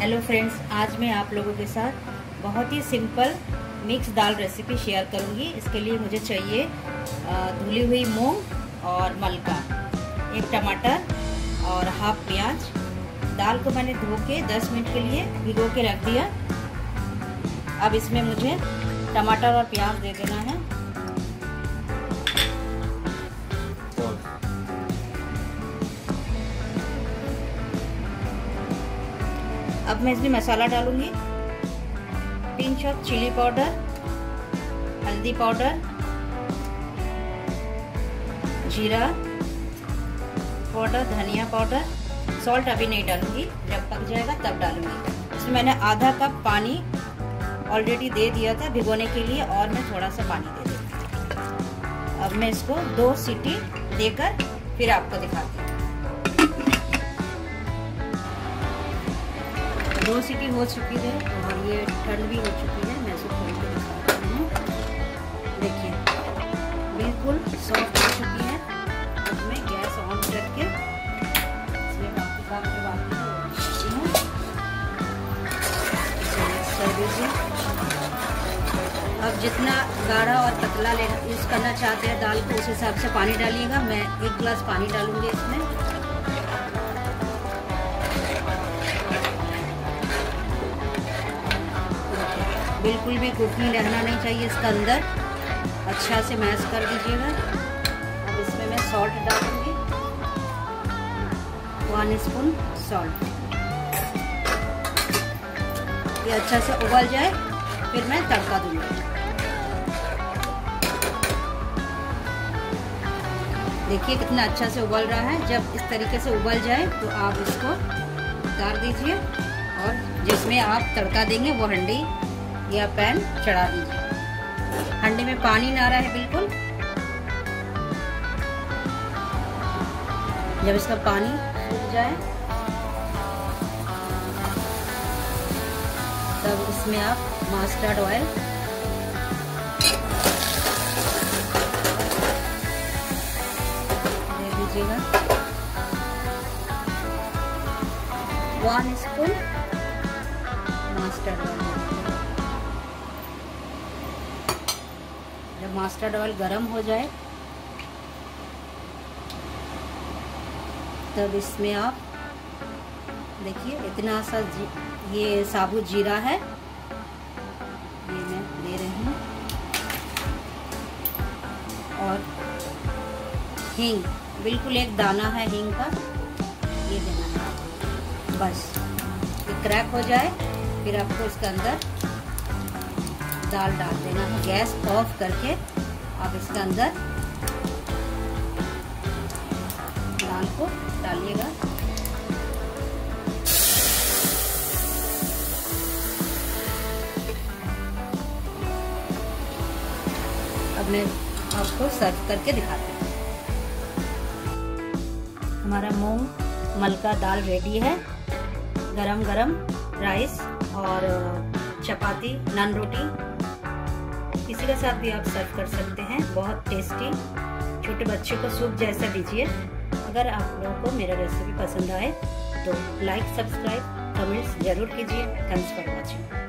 Hello friends आज मैं आप लोगों के साथ बहुत ही सिंपल मिक्स दाल रेसिपी शेयर करूँगी। इसके लिए मुझे चाहिए धुली हुई मूंग और मलका, एक टमाटर और हाफ़ प्याज। दाल को मैंने धो के 10 मिनट के लिए भिगो के रख दिया। अब इसमें मुझे टमाटर और प्याज दे देना है। अब मैं इसमें मसाला डालूँगी। पिंच ऑफ़ चिली पाउडर, हल्दी पाउडर, जीरा पाउडर, धनिया पाउडर। सॉल्ट अभी नहीं डालूँगी, जब पक जाएगा तब डालूँगी। इसमें मैंने आधा कप पानी ऑलरेडी दे दिया था भिगोने के लिए और मैं थोड़ा सा पानी दे देती अब मैं इसको दो सीटी देकर फिर आपको दिखाती हूँ। दो सीटी हो चुकी है और ये ठंड भी हो चुकी है, मैं इसको खोल के दिखाती हूँ। देखिए, बिल्कुल सॉफ्ट हो चुकी है। अब मैं गैस ऑन करके इसमें बाकी काम कर दीजिए। अब जितना गाढ़ा और पतला लेना यूज़ करना चाहते हैं दाल को, उस हिसाब से पानी डालिएगा। मैं एक गिलास पानी डालूँगी इसमें। बिल्कुल भी कुकिंग रहना नहीं चाहिए इसका अंदर। अच्छा से मैश कर दीजिएगा। अब इसमें मैं सॉल्ट डालूँगी। वन स्पून सॉल्ट ये अच्छा से उबल जाए, फिर मैं तड़का दूँगी। देखिए कितना अच्छा से उबल रहा है। जब इस तरीके से उबल जाए तो आप इसको उतार दीजिए। और जिसमें आप तड़का देंगे, वो हंडी या पैन चढ़ा दीजिए हंडी में पानी ना रहे बिल्कुल। जब इसका पानी सूख जाए, तब इसमें आप मस्टर्ड ऑयल दे दीजिएगा। वन स्पून मस्टर्ड ऑयल जब मस्टर्ड ऑयल गर्म हो जाए तब इसमें आप देखिए इतना सा जी, ये साबुत जीरा है। ये मैं दे रही हूँ। और हींग बिल्कुल एक दाना है हींग का। ये देना है। बस ये क्रैक हो जाए फिर आपको इसके अंदर दाल डाल देना गैस ऑफ़ करके आप इसके अंदर दाल को डालिएगा। अब मैं आपको सर्व करके दिखाती हूँ। हमारा मूंग मलका दाल रेडी है। गरम गरम राइस और चपाती, नान रोटी। किसी के साथ भी आप सर्व कर सकते हैं। बहुत टेस्टी छोटे बच्चे को सूप जैसा दीजिए। अगर आप लोगों को मेरा रेसिपी पसंद आए तो लाइक सब्सक्राइब कमेंट्स ज़रूर कीजिए। Thanks for watching